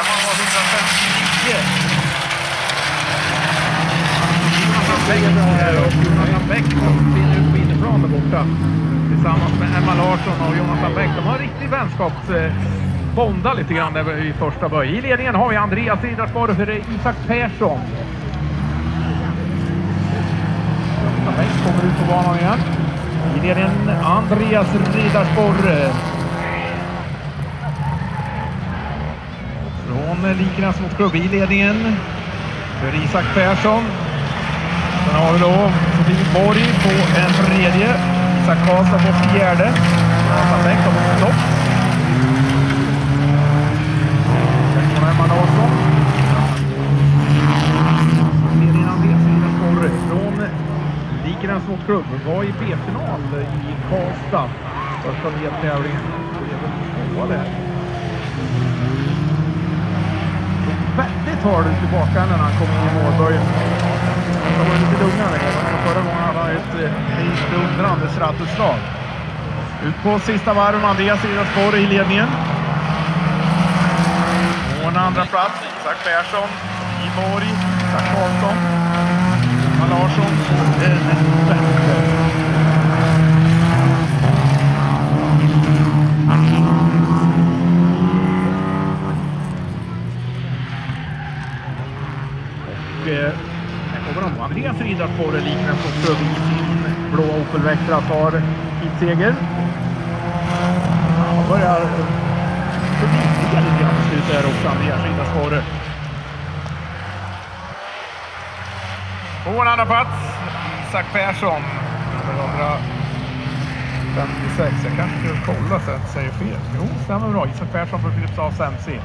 Österhammar var 159. Jonathan Bäck finner ut på innerplan där borta. Tillsammans med Emma Larsson och Jonathan Bäck. De har en riktig vänskapsbonda lite grann där i första böj. I ledningen har vi Andreas Idarsvar och Isak Persson. Jonathan Bäck kommer ut på banan igen. I ledningen Andreas Ridarsborre. Han Från mot Klubb i ledningen för Isak Persson. Sen har vi då Sofie Borg på en tredje. Isak Karlstad på fjärde. Jonathan Bäck har fått Emma Larsson. Från Likenäs mot Klubb. Var i B-final i Karlstad. Första deltävlingen. Blev tvåa där. Tar du tillbaka när han kommer in i målböjen. Han var lite lugnare förra gången hade han ett eh, helt undrande strattutslag. Ut på sista varv, Andreas Idrottsborg i ledningen. På en andra plats, Isak Persson, i Borg, Isak Karlsson, Emma Larsson eh, på en femte. Och eh, här kommer de. Andreas Riddarsporre liknar som förbi i sin blå Opel Vectra tar hitseger. Han börjar eh, förvirra lite grann på slutet här också, Andreas Riddarsporre. På en andra plats, Isak Persson. Nummer 156. Jag kanske ska kolla så att jag inte säger fel. Jo, stämmer bra. Isak Persson för Philips MC.